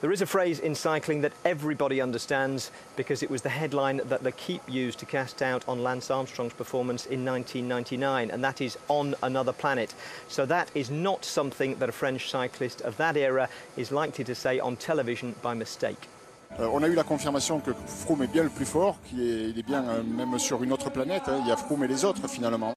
There is a phrase in cycling that everybody understands because it was the headline that L'Equipe used to cast out on Lance Armstrong's performance in 1999, and that is on another planet. So that is not something that a French cyclist of that era is likely to say on television by mistake. Euh, on a eu la confirmation que Froome est bien le plus fort, qu'il est, il est bien euh, même sur une autre planète. hein. Il y a Froome et les autres finalement.